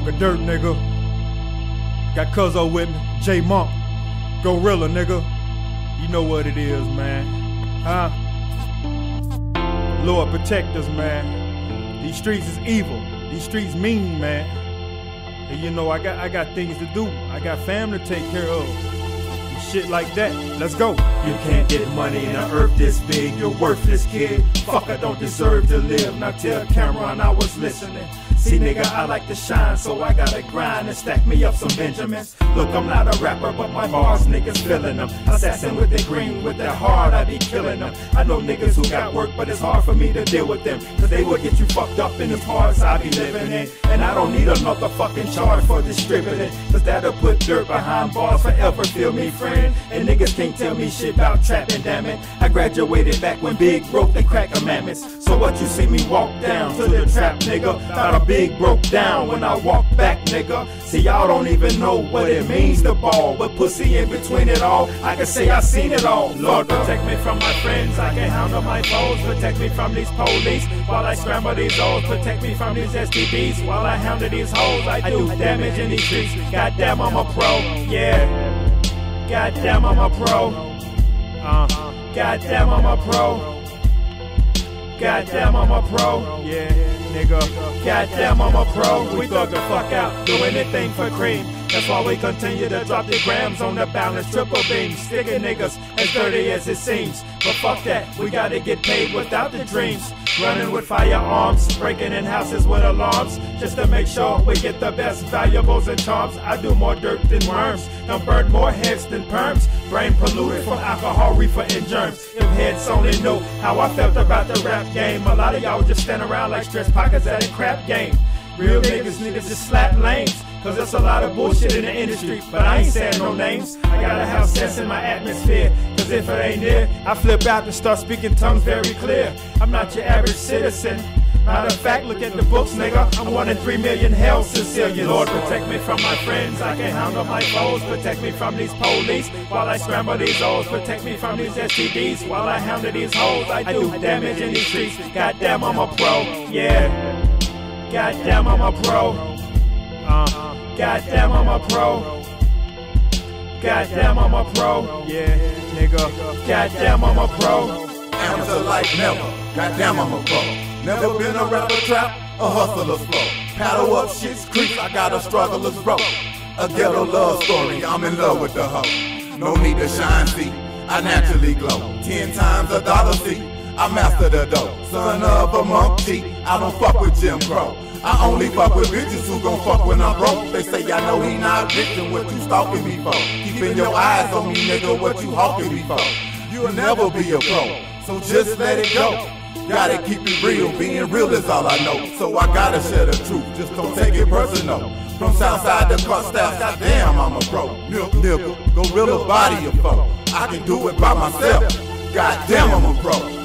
Uncle Durt, nigga. Got Cuzzo with me, J Monk, Go Realer, nigga. You know what it is, man. Huh? Lord protect us, man. These streets is evil. These streets mean, man. And you know, I got I got things to do. I got family to take care of. Shit like that. Let's go. You can't get money in an earth this big, you're worthless, kid. Fuck, I don't deserve to live. Now tell Cameron I was listening. See, nigga, I like to shine, so I gotta grind and stack me up some Benjamins. Look, I'm not a rapper, but my bars niggas feeling them. Assassin with the green, with their hard, I be killing them. I know niggas who got work, but it's hard for me to deal with them. Cause they will get you fucked up in the parts I be living in. And I don't need another fucking charge for distributing. Cause that'll put dirt behind bars forever, feel me, friend. And niggas can't tell me shit about trapping, damn it. I graduated back when Big broke the crack commandments. So what you see me walk down to the trap, nigga? Thought big broke down when I walk back, nigga. See, y'all don't even know what it means to ball. But pussy in between it all, I can say I seen it all. Lord, protect me from my friends. I can handle my foes. Protect me from these police while I scramble these O's. Protect me from these STDs while I handle these hoes. I do damage in these streets. Goddamn, I'm a pro. Yeah. Goddamn, I'm a pro. Uh, goddamn, I'm a pro. Goddamn, I'm a pro. Yeah, nigga. Goddamn, I'm a pro. We thug the fuck out, do anything for cream. That's why we continue to drop the grams on the balance, triple beam, sticking niggas as dirty as it seems. But fuck that, we gotta get paid without the dreams. Running with firearms, breaking in houses with alarms, just to make sure we get the best valuables and charms. I do more dirt than worms, and burn more heads than perms. Brain polluted from alcohol, reefer, and germs. If heads only knew how I felt about the rap game, a lot of y'all just stand around like stress pockets at a crap game. Real niggas need to just slap lanes. Cause there's a lot of bullshit in the industry, but I ain't saying no names. I gotta have sense in my atmosphere. Cause if it ain't there, I flip out and start speaking tongues very clear. I'm not your average citizen. Matter of fact, look at the books, nigga. I'm one in three million hell Sicilians. Lord, protect me from my friends. I can handle my foes. Protect me from these police while I scramble these O's. Protect me from these STDs while I handle these hoes. I do damage in these streets. Goddamn, I'm a pro. Yeah. Goddamn, I'm a pro. Uh. Goddamn, I'm a pro. Goddamn, I'm a pro. Yeah, nigga. Goddamn, I'm a pro. Amateur like never. Goddamn, I'm a pro. Never been a rapper trap, a hustler's flow. Paddle up shit's creek, I got a struggler's rope. A ghetto love story, I'm in love with the hoe. No need to shine, see, I naturally glow. Ten times a dollar, see, I master the dough. Son of a monkey, I don't fuck with Jim Crow. I only fuck with bitches who gon' fuck when I'm broke. They say I know he not rich and what you stalking me for. Keeping your eyes on me, nigga, what you hawking me for. You'll never be a pro, so just let it go. Gotta keep it real, being real is all I know. So I gotta share the truth, just don't take it personal. From Southside to staff, goddamn, I'm a pro. Nigga, nigga, gorilla body of foe. I can do it by myself. Goddamn, I'm a pro.